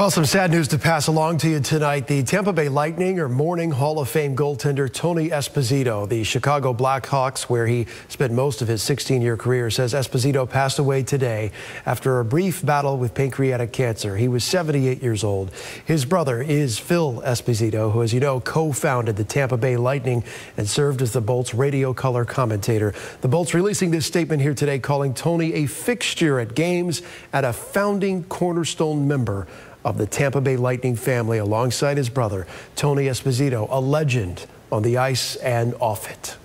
Well, some sad news to pass along to you tonight. The Tampa Bay Lightning are mourning Hall of Fame goaltender Tony Esposito. The Chicago Blackhawks, where he spent most of his 16-year career, says Esposito passed away today after a brief battle with pancreatic cancer. He was 78 years old. His brother is Phil Esposito, who, as you know, co-founded the Tampa Bay Lightning and served as the Bolts radio color commentator. The Bolts releasing this statement here today, calling Tony a fixture at games and a founding cornerstone member of the Tampa Bay Lightning family alongside his brother, Tony Esposito, a legend on the ice and off it.